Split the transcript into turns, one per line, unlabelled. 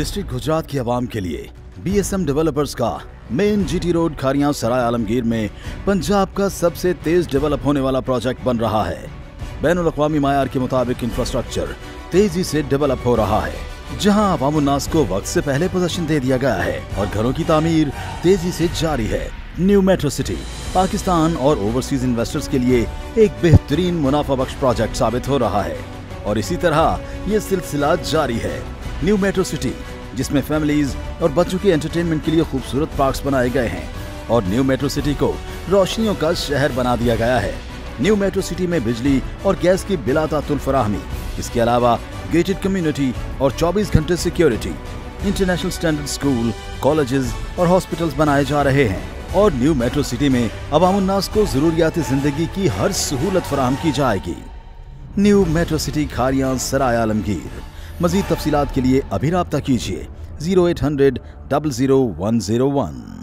District Gujarat की आवाम के लिए बीएसएम डेवलपर्स का main GT road Kharian, Sarai, Alamgir में पंजाब का सबसे तेज डेवलप होने वाला प्रोजेक्ट बन रहा है। बैन अवी मायार के मुताबिक इंफ्रास्ट्रक्चर तेज़ी से डेवलप हो रहा है, जहाँ अवामुन्नास को वक्त से पहले पोजेशन दे दिया गया है और घरों की तामीर तेज़ी से जारी है। न्यू मेट्रो सिटी पाकिस्तान और ओवरसीज इन्वेस्टर्स के लिए एक बेहतरीन मुनाफा बख्श प्रोजेक्ट साबित हो रहा है और इसी तरह ये सिलसिला जारी है। न्यू मेट्रो सिटी, जिसमें फैमिलीज़ और बच्चों के एंटरटेनमेंट के लिए खूबसूरत पार्क्स बनाए गए हैं और न्यू मेट्रो सिटी को रोशनियों का शहर बना दिया गया है। न्यू मेट्रो सिटी में बिजली और गैस की बिलातातुल फराहमी, इसके अलावा गेटेड कम्युनिटी और 24 घंटे security international standard school colleges और हॉस्पिटल्स बनाए जा रहे हैं। और न्यू मेट्रो सिटी में अवामुन्नास को जरूरियात ज़िंदगी की हर सहूलत फराहम की जाएगी। New metro city Kharian Sarai Alamgir. मजीद तफसीत के लिए अभी रबता कीजिए zero eight hundred double zero one zero one.